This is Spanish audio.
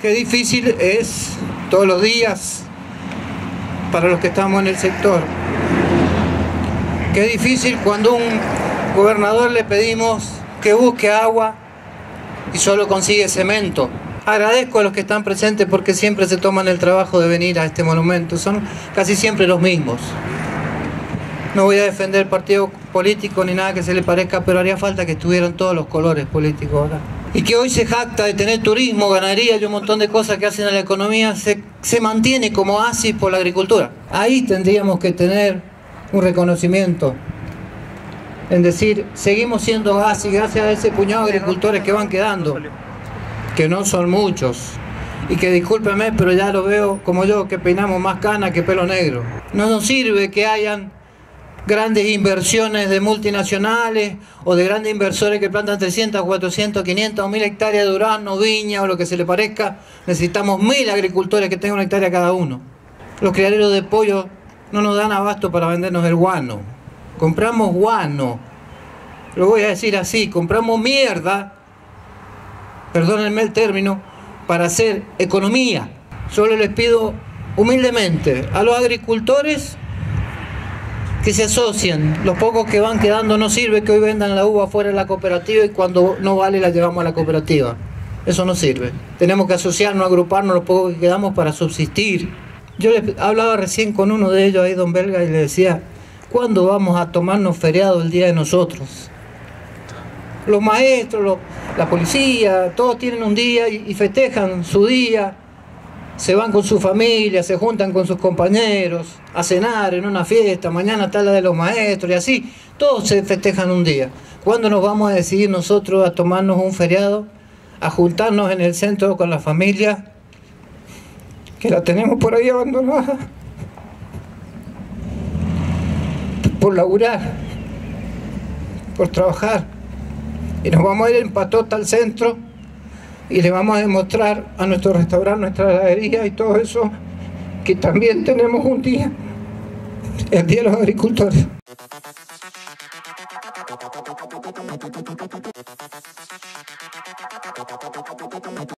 qué difícil es todos los días para los que estamos en el sector. Qué difícil cuando un gobernador le pedimos que busque agua y solo consigue cemento. Agradezco a los que están presentes porque siempre se toman el trabajo de venir a este monumento. Son casi siempre los mismos. No voy a defender partido político ni nada que se le parezca, pero haría falta que estuvieran todos los colores políticos acá. Y que hoy se jacta de tener turismo, ganadería y un montón de cosas que hacen a la economía, se, mantiene como oasis por la agricultura. Ahí tendríamos que tener un reconocimiento en decir, seguimos siendo oasis gracias a ese puñado de agricultores que van quedando, que no son muchos. Y que discúlpeme, pero ya lo veo como yo, que peinamos más cana que pelo negro. No nos sirve que hayan grandes inversiones de multinacionales o de grandes inversores que plantan 300, 400, 500 o 1000 hectáreas de durazno, viña o lo que se le parezca. Necesitamos mil agricultores que tengan una hectárea cada uno. Los criaderos de pollo no nos dan abasto para vendernos el guano. Compramos guano. Lo voy a decir así, compramos mierda, perdónenme el término, para hacer economía. Solo les pido humildemente a los agricultores que se asocien. Los pocos que van quedando no sirve que hoy vendan la uva fuera de la cooperativa y cuando no vale la llevamos a la cooperativa. Eso no sirve. Tenemos que asociarnos, agruparnos los pocos que quedamos para subsistir. Yo les hablaba recién con uno de ellos ahí, don Belga, y le decía, ¿cuándo vamos a tomarnos feriado el día de nosotros? Los maestros, la policía, todos tienen un día y festejan su día se van con su familia, se juntan con sus compañeros a cenar en una fiesta, mañana está la de los maestros y así, todos se festejan un día. ¿Cuándo nos vamos a decidir nosotros a tomarnos un feriado, a juntarnos en el centro con la familia, que la tenemos por ahí abandonada, por laburar, por trabajar, y nos vamos a ir en patota al centro? Y le vamos a demostrar a nuestro restaurante, nuestra heladería y todo eso, que también tenemos un día, el Día de los Agricultores.